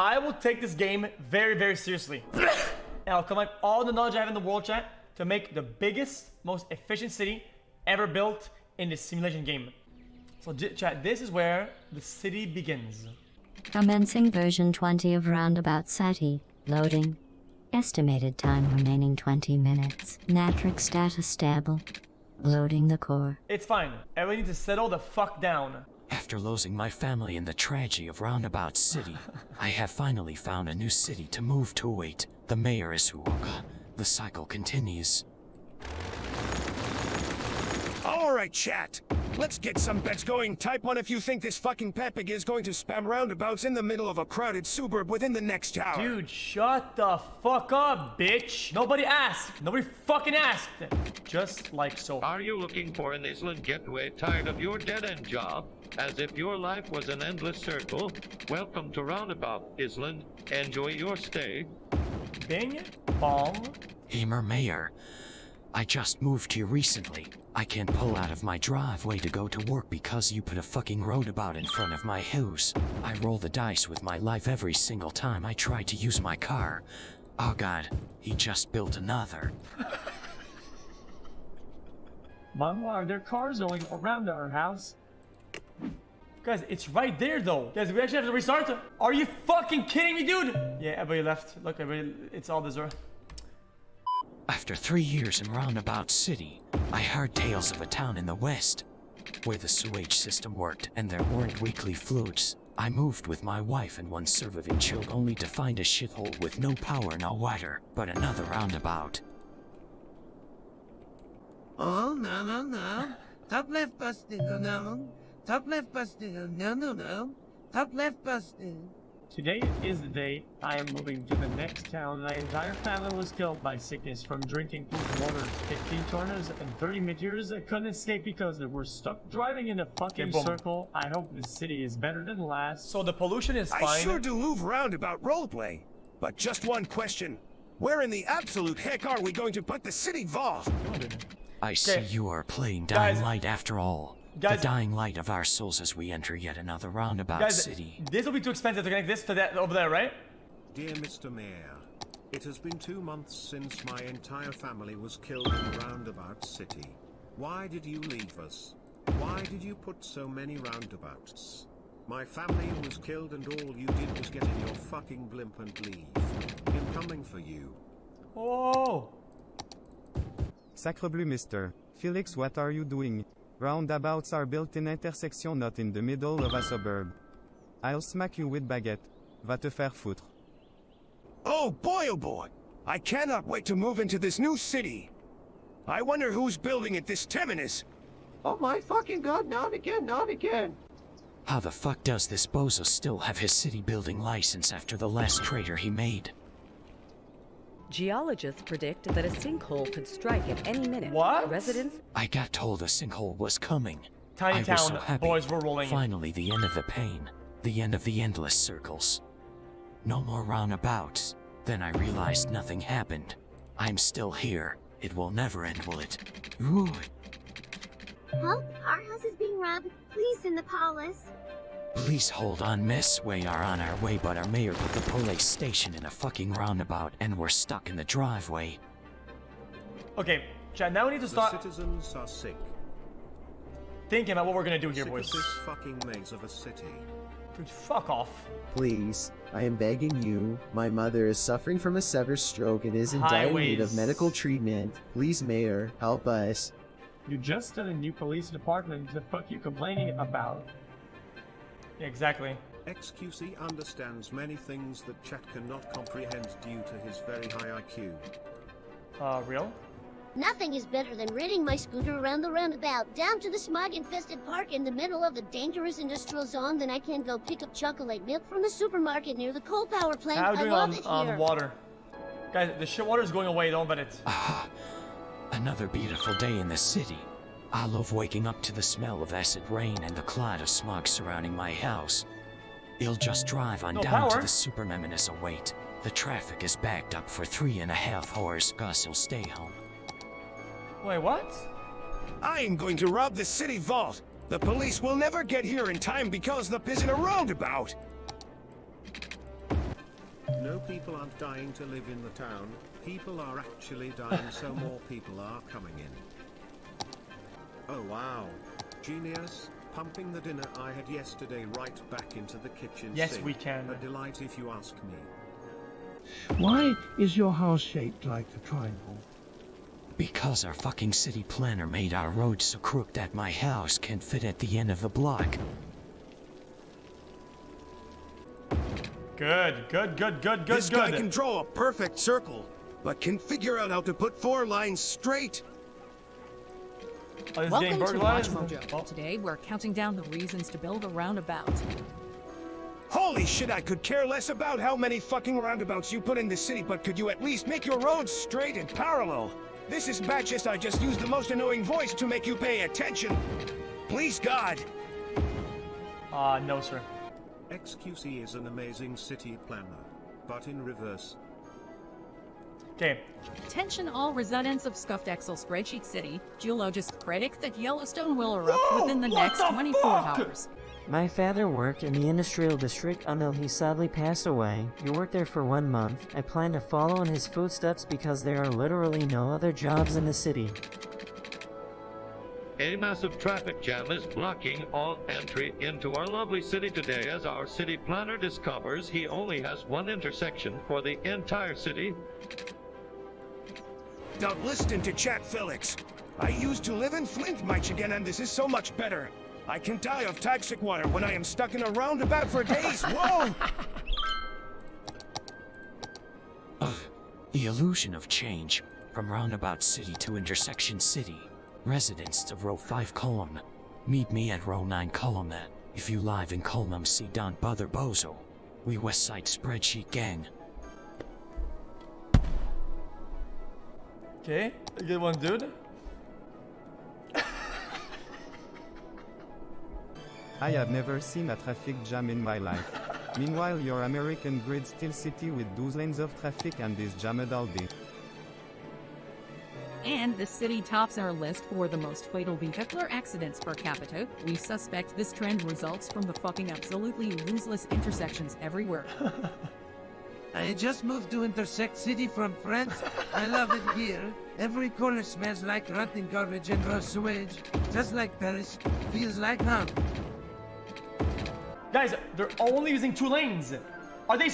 I will take this game very, very seriously. and I'll combine all the knowledge I have in the world chat to make the biggest, most efficient city ever built in this simulation game. So, chat, this is where the city begins. Commencing version 20 of Roundabout City. Loading. Estimated time remaining 20 minutes. Natrix status stable. Loading the core. It's fine. Everybody needs to settle the fuck down. After losing my family in the tragedy of Roundabout City, I have finally found a new city to move to wait. The mayor is Huoka. The cycle continues. Alright, chat. Let's get some bets going. Type 1 if you think this fucking Pepega is going to spam roundabouts in the middle of a crowded suburb within the next hour. Dude, shut the fuck up, bitch. Nobody asked. Nobody fucking asked. Just like so. Are you looking for an Island getaway tired of your dead-end job? As if your life was an endless circle? Welcome to Roundabout, Island. Enjoy your stay. Bing, bong. Emer Mayor, I just moved here recently. I can't pull out of my driveway to go to work because you put a fucking roundabout in front of my house. I roll the dice with my life every single time I try to use my car. Oh god, he just built another. Mom, why are there cars going around our house? Guys, it's right there though. Guys, we actually have to restart. Are you fucking kidding me, dude? Yeah, everybody left. Look, everybody, it's all deserved. After three years in Roundabout City, I heard tales of a town in the west where the sewage system worked and there weren't weekly floods. I moved with my wife and one surviving child only to find a shithole with no power, no water, but another roundabout. Oh, no, no, no. Top left busted, oh, no. Top left busted, oh, no, no, no. Top left busted. Today is the day I am moving to the next town. My entire family was killed by sickness from drinking polluted water. 15 tornadoes and 30 meteors that couldn't escape because they were stuck driving in a fucking Okay, circle. I hope this city is better than last. So the pollution is fine. I fine. sure do love roundabout roleplay. But just one question. Where in the absolute heck are we going to put the city vault? I see you are playing Dying Guys- Light after all. Guys- the dying light of our souls as we enter yet another roundabout Guys, city. this will be too expensive to connect this to that over there, right? Dear Mr. Mayor, it has been two months since my entire family was killed in Roundabout City. Why did you leave us? Why did you put so many roundabouts? My family was killed and all you did was get in your fucking blimp and leave. I'm coming for you. Oh. Sacrebleu, mister. Felix, what are you doing? Roundabouts are built in intersection, not in the middle of a suburb. I'll smack you with baguette. Va te faire foutre. Oh boy, oh boy. I cannot wait to move into this new city. I wonder who's building it this Teminus. Oh my fucking god, not again, not again. How the fuck does this bozo still have his city building license after the last traitor he made? Geologists predict that a sinkhole could strike at any minute. What? Residents I got told a sinkhole was coming. Tiny I was so happy. boys were rolling. Finally, the end of the pain. The end of the endless circles. No more roundabouts. Then I realized nothing happened. I'm still here. It will never end, will it? Ooh. Help! Our house is being robbed. Please send the police. Please hold on, miss. We are on our way, but our mayor put the police station in a fucking roundabout and we're stuck in the driveway. Okay, Chad, Now we need to The start citizens are sick. thinking about what we're gonna do here, Sick boys. of this fucking maze of a city. Dude, fuck off. Please, I am begging you. My mother is suffering from a severe stroke and is in dire need of medical treatment. Please, Mayor, help us. You just got a new police department. The fuck are you complaining about? Exactly. XQC understands many things that chat cannot comprehend due to his very high IQ. Uh, real? Nothing is better than riding my scooter around the roundabout, down to the smog-infested park in the middle of the dangerous industrial zone. Then I can go pick up chocolate milk from the supermarket near the coal power plant. How I doing love on, it on here. water? Guys, the shit water is going away. Don't bet it. Ah, another beautiful day in the city. I love waking up to the smell of acid rain and the cloud of smog surrounding my house. You'll just drive on No down to the Supermeminus await. The traffic is backed up for three and a half hours. Gus will stay home. Wait, what? I am going to rob the city vault. The police will never get here in time because the is in a roundabout. No people aren't dying to live in the town, people are actually dying so more people are coming in. Oh wow. Genius, pumping the dinner I had yesterday right back into the kitchen Yes, sink. we can. A delight if you ask me. Why is your house shaped like a triangle? Because our fucking city planner made our road so crooked that my house can't fit at the end of the block. Good, good, good, good, good, good. this guy can draw a perfect circle, but can figure out how to put four lines straight. Oh, this Welcome game to Watch burglarized? Mojo. Today we're counting down the reasons to build a roundabout. Holy shit, I could care less about how many fucking roundabouts you put in the city, but could you at least make your roads straight and parallel? This is Batchist, I just used the most annoying voice to make you pay attention. Please God. Ah, no, sir. XQC is an amazing city planner, but in reverse. Okay. Attention all residents of Scuffed Excel Spreadsheet City. Geologists predict that Yellowstone will erupt within the next 24 hours. My father worked in the industrial district until he sadly passed away. He worked there for one month. I plan to follow in his footsteps because there are literally no other jobs in the city. A massive traffic jam is blocking all entry into our lovely city today as our city planner discovers he only has one intersection for the entire city. Don't listen to chat Felix. I used to live in Flint, Michigan, and this is so much better. I can die of toxic water when I am stuck in a roundabout for days. Whoa! Ugh, the illusion of change from roundabout city to intersection city. Residents of row 5 column. Meet me at row 9 column. If you live in column see Don Bother Bozo. We West Side Spreadsheet Gang. Okay, a good one, dude. I have never seen a traffic jam in my life. Meanwhile your American grid still city with 12 lanes of traffic and is jammed all day. And the city tops our list for the most fatal vehicular accidents per capita. We suspect this trend results from the fucking absolutely useless intersections everywhere. I just moved to Intersect City from France. I love it here. Every corner smells like rotten garbage and raw sewage. Just like Paris. Feels like home. Guys, they're only using two lanes. Are they?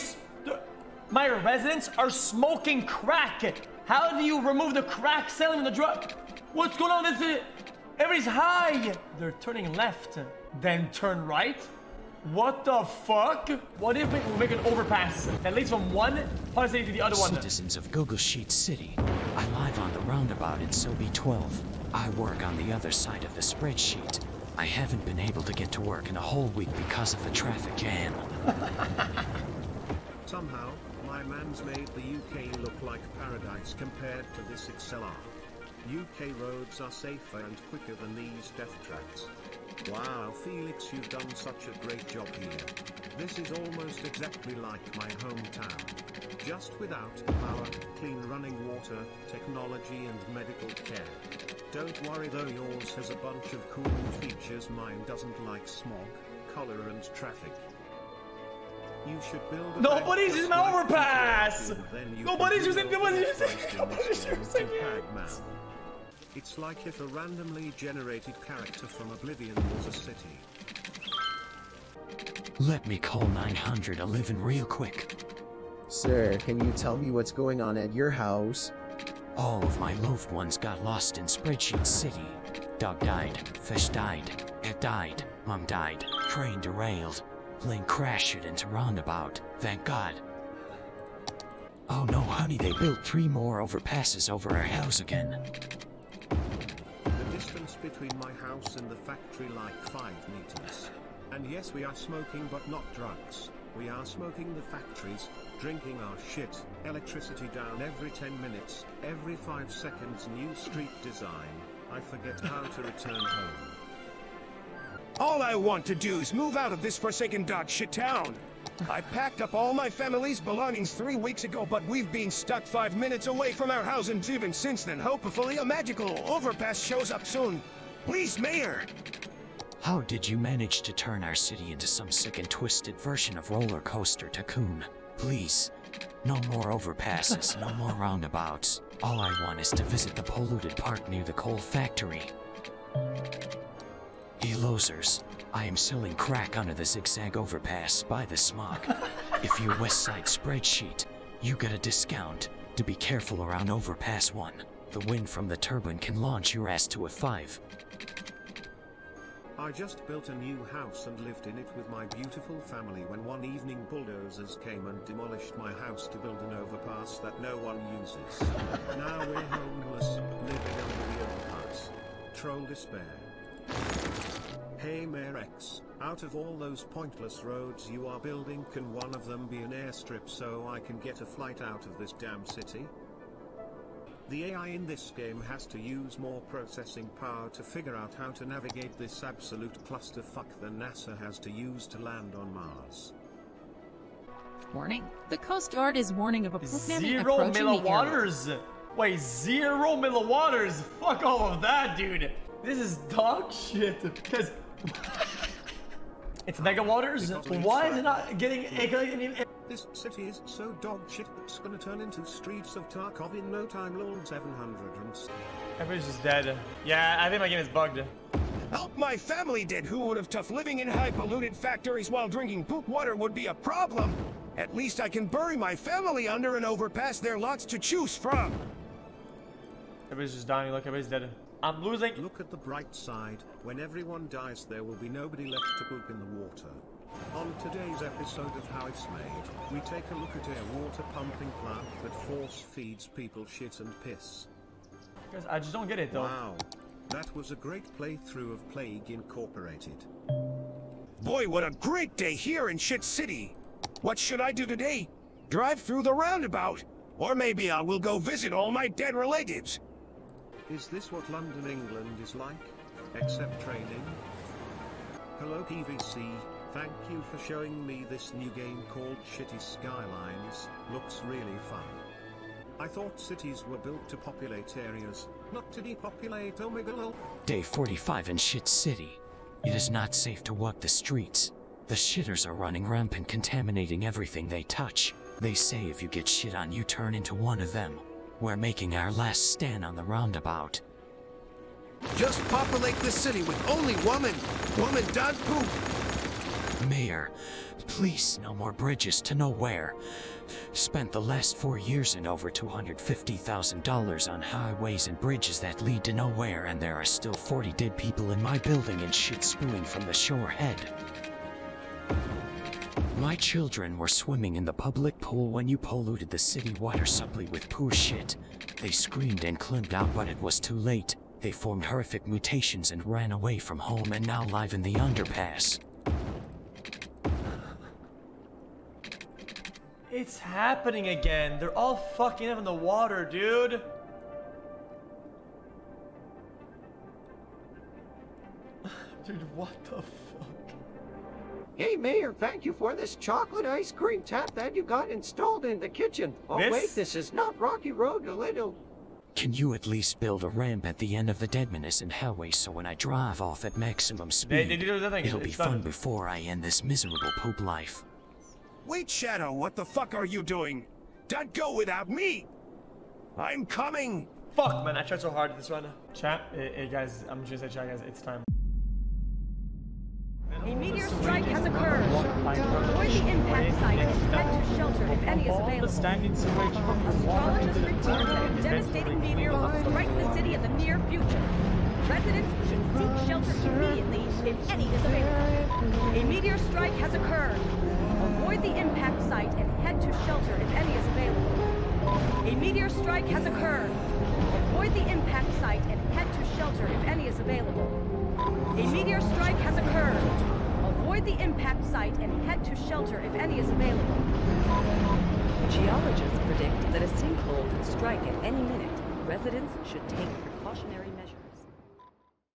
My residents are smoking crack. How do you remove the crack selling in the drug? What's going on? This is everybody's high. They're turning left, then turn right. What the fuck? What if we make an overpass that leads from one part of the city to the other one? Citizens of Google Sheet City. I live on the roundabout in SoB 12. I work on the other side of the spreadsheet. I haven't been able to get to work in a whole week because of the traffic jam. Somehow, my man's made the UK look like paradise compared to this XLR. UK roads are safer and quicker than these death traps. Wow, Felix, you've done such a great job here. This is almost exactly like my hometown. Just without power, clean running water, technology, and medical care. Don't worry though, yours has a bunch of cool features. Mine doesn't like smog, cholera, and traffic. You should build a Nobody's using overpass! Nobody's using- nobody's using- nobody's using. It's like if a randomly generated character from Oblivion was a city. Let me call 911 real quick. Sir, can you tell me what's going on at your house? All of my loved ones got lost in Spreadsheet City. Dog died, fish died, cat died, mom died, train derailed, plane crashed into roundabout, thank God. Oh no, honey, they built three more overpasses over our house again. Distance between my house and the factory like 5 meters. And yes, we are smoking but not drugs. We are smoking the factories, drinking our shit, electricity down every 10 minutes, every 5 seconds new street design. I forget how to return home. All I want to do is move out of this forsaken dot shit town. I packed up all my family's belongings three weeks ago, but we've been stuck five minutes away from our house, even since then, hopefully a magical overpass shows up soon. Please, Mayor! How did you manage to turn our city into some sick and twisted version of Roller Coaster Tycoon? Please, No more overpasses, no more roundabouts. All I want is to visit the polluted park near the coal factory. Hey losers, I am selling crack under the zigzag overpass by the smog. if you West Side spreadsheet, you get a discount. To be careful around overpass 1. The wind from the turbine can launch your ass to a 5. I just built a new house and lived in it with my beautiful family when one evening bulldozers came and demolished my house to build an overpass that no one uses. now we're homeless, living under the overpass. Troll despair. Hey Mayor X, out of all those pointless roads you are building can one of them be an airstrip so I can get a flight out of this damn city? The AI in this game has to use more processing power to figure out how to navigate this absolute clusterfuck than NASA has to use to land on Mars. Warning. The Coast Guard is warning of a tsunami Zero approaching the area. milliwaters. Wait, zero milliwaters. Fuck all of that, dude. This is dog shit. Because it's mega waters. Why is it not getting any? This city is so dog shit it's gonna turn into streets of Tarkov in no time lol 700 and Everybody's just dead. Yeah, I think my game is bugged. Help my family did who would have tough living in high polluted factories while drinking poop water would be a problem. At least I can bury my family under an overpass there lots to choose from. Everybody's just dying. Look, everybody's dead. I'm losing. Look at the bright side. When everyone dies, there will be nobody left to poop in the water. On today's episode of How It's Made, we take a look at a water pumping plant that force feeds people shit and piss. Guys, I just don't get it though. Wow. That was a great playthrough of Plague Incorporated. Boy, what a great day here in Shit City. What should I do today? Drive through the roundabout. Or maybe I will go visit all my dead relatives. Is this what London, England is like? Except training? Hello PVC, thank you for showing me this new game called Shitty Skylines, looks really fun. I thought cities were built to populate areas, not to depopulate Omega lol. Day 45 in Shit City. It is not safe to walk the streets. The shitters are running rampant, contaminating everything they touch. They say if you get shit on, you turn into one of them. We're making our last stand on the roundabout. Just populate the city with only woman. Woman done poop. Mayor, please, no more bridges to nowhere. Spent the last four years and over $250,000 on highways and bridges that lead to nowhere, and there are still 40 dead people in my building and shit spewing from the shore head. My children were swimming in the public pool when you polluted the city water supply with poo shit. They screamed and climbed out, but it was too late. They formed horrific mutations and ran away from home and now live in the underpass. It's happening again. They're all fucking up in the water, dude. Dude, what the fuck? Hey, Mayor, thank you for this chocolate ice cream tap that you got installed in the kitchen. Oh, This- wait, this is not Rocky Road, a little. Can you at least build a ramp at the end of the Deadmaness and Hellway so when I drive off at maximum speed, they do the thing, it'll be it's fun done. before I end this miserable poop life? Wait, Shadow, what the fuck are you doing? Don't go without me. I'm coming. Fuck, man, I tried so hard at this one. Chat, hey, hey, guys, I'm just gonna say, chat, guys, it's time. A meteor strike has occurred. Avoid the impact site and head to shelter if any is available. Astrologers report that a devastating meteor will strike the city in the near future. Residents should seek shelter immediately if any is available. A meteor strike has occurred. Avoid the impact site and head to shelter if any is available. A meteor strike has occurred. Avoid the impact site and head to shelter if any is available. A meteor strike has occurred. Avoid the impact site and head to shelter if any is available. Geologists predict that a sinkhole could strike at any minute. Residents should take precautionary.